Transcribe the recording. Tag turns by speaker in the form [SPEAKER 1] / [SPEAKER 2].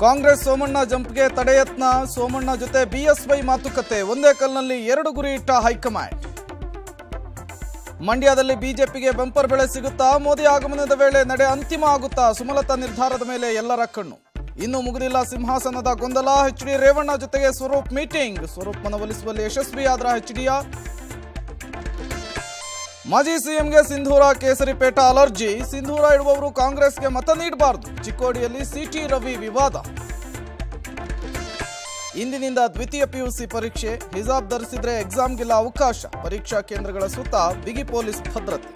[SPEAKER 1] ಕಾಂಗ್ರೆಸ್ ಸೋಮಣ್ಣ ಜಂಪ್ಗೆ ತಡೆಯತ್ನ. ಸೋಮಣ್ಣ ಜೊತೆ ಬಿಎಸ್ವೈ ಮಾತುಕತೆ. ಒಂದೇ ಕಲ್ನಲ್ಲಿ ಎರಡು ಗುರಿ ಇಟ್ಟ ಹೈಕಮಾಂಡ್. ಮಂಡ್ಯದಲ್ಲಿ ಬಿಜೆಪಿಗೆ ಬಂಪರ್ ಬೆಳೆ ಸಿಗುತ್ತಾ? ಮೋದಿ ಆಗಮನದ ವೇಳೆ ನಡೆ ಅಂತಿಮ ಆಗುತ್ತಾ? ಸುಮಲತಾ ನಿರ್ಧಾರದ ಮೇಲೆ ಎಲ್ಲರ ಕಣ್ಣು. ಇನ್ನು ಮುಗಿದಿಲ್ಲ ಸಿಂಹಾಸನದ ಗೊಂದಲ. ಎಚ್ ಡಿ ರೇವಣ್ಣ ಜೊತೆಗೆ ಸ್ವರೂಪ್ ಮೀಟಿಂಗ್. ಸ್ವರೂಪ್ ಮನವೊಲಿಸುವಲ್ಲಿ ಯಶಸ್ವಿಯಾದ್ರ ಎಚ್ ಮಾಜಿ ಸಿಎಂಗೆ ಸಿಂಧೂರ ಕೇಸರಿಪೇಟ ಅಲರ್ಜಿ. ಸಿಂಧೂರ ಇಡುವವರು ಕಾಂಗ್ರೆಸ್ಗೆ ಮತ ನೀಡಬಾರದು. ಚಿಕ್ಕೋಡಿಯಲ್ಲಿ ಸಿಟಿ ರವಿ ವಿವಾದ. ಇಂದಿನಿಂದ ದ್ವಿತೀಯ ಪಿಯುಸಿ ಪರೀಕ್ಷೆ. ಹಿಜಾಬ್ ಧರಿಸಿದ್ರೆ ಎಕ್ಸಾಮ್ಗಿಲ್ಲ ಅವಕಾಶ. ಪರೀಕ್ಷಾ ಕೇಂದ್ರಗಳ ಸುತ್ತ ಬಿಗಿ ಪೊಲೀಸ್ ಭದ್ರತೆ.